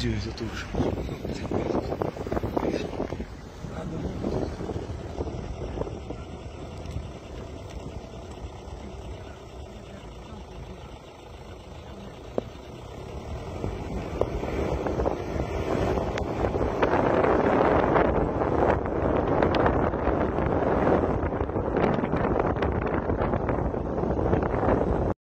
Где это тоже?